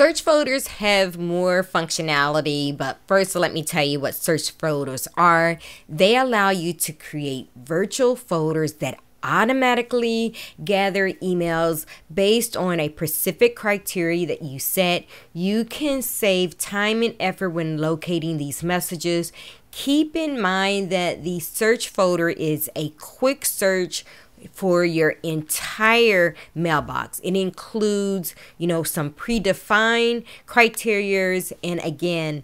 Search folders have more functionality, but first let me tell you what search folders are. They allow you to create virtual folders that automatically gather emails based on a specific criteria that you set. You can save time and effort when locating these messages. Keep in mind that the search folder is a quick search for your entire mailbox. It includes, you know, some predefined criterias and again,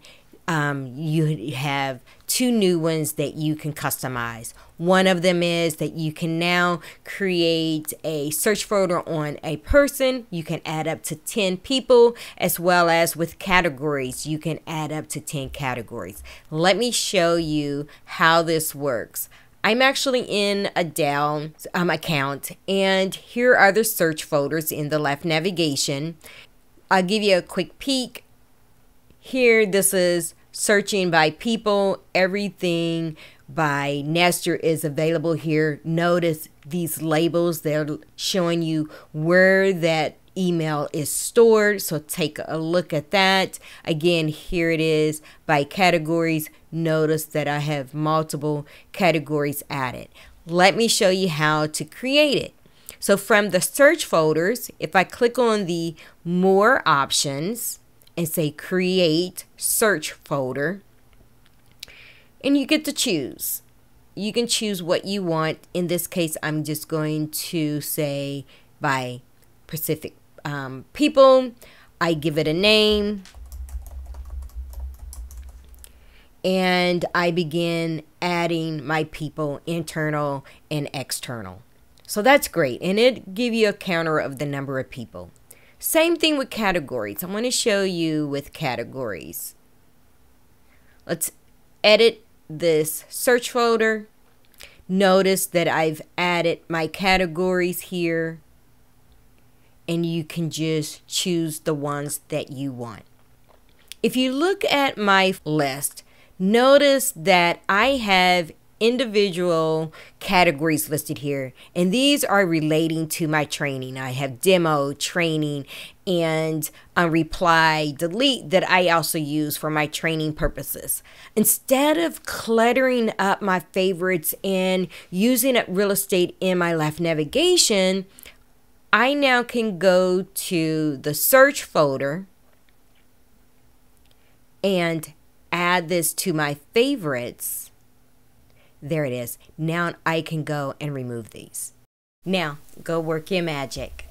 um, you have two new ones that you can customize. One of them is that you can now create a search folder on a person. You can add up to 10 people, as well as with categories, you can add up to 10 categories. Let me show you how this works. I'm actually in a Dell um, account, and here are the search folders in the left navigation. I'll give you a quick peek. Here, this is searching by people. Everything by Nestor is available here. Notice these labels, they're showing you where that email is stored. So take a look at that. Again, here it is by categories. Notice that I have multiple categories added. Let me show you how to create it. So from the search folders, if I click on the more options and say create search folder, and you get to choose. You can choose what you want. In this case, I'm just going to say by Pacific um, people. I give it a name. And I begin adding my people, internal and external. So that's great. And it give you a counter of the number of people. Same thing with categories. I want to show you with categories. Let's edit this search folder. Notice that I've added my categories here and you can just choose the ones that you want. If you look at my list, notice that I have individual categories listed here and these are relating to my training i have demo training and a reply delete that i also use for my training purposes instead of cluttering up my favorites and using up real estate in my left navigation I now can go to the search folder and add this to my favorites. There it is. Now I can go and remove these. Now, go work your magic.